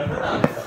Yeah.